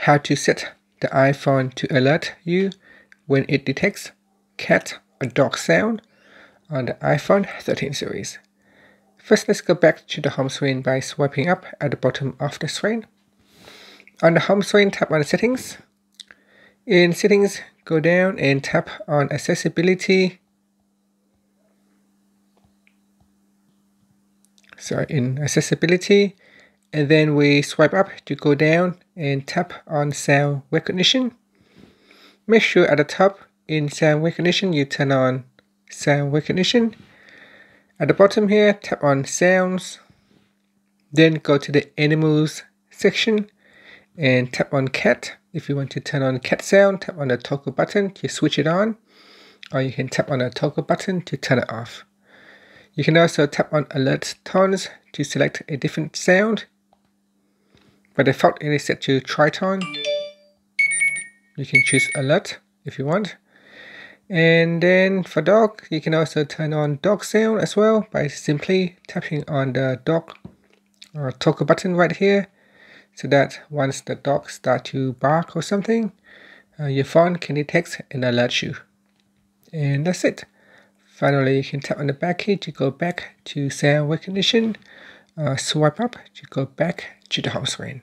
how to set the iPhone to alert you when it detects cat or dog sound on the iPhone 13 series. First, let's go back to the home screen by swiping up at the bottom of the screen. On the home screen, tap on Settings. In Settings, go down and tap on Accessibility. So in Accessibility, and then we swipe up to go down and tap on Sound Recognition. Make sure at the top in Sound Recognition you turn on Sound Recognition at the bottom here, tap on Sounds, then go to the Animals section and tap on Cat. If you want to turn on cat sound, tap on the toggle button to switch it on, or you can tap on the toggle button to turn it off. You can also tap on Alert Tones to select a different sound. By default, it is set to tritone. You can choose Alert if you want. And then for dog, you can also turn on dog sound as well by simply tapping on the dog or toggle button right here. So that once the dog start to bark or something, uh, your phone can detect and alert you. And that's it. Finally, you can tap on the back key to go back to sound recognition. Uh, swipe up to go back to the home screen.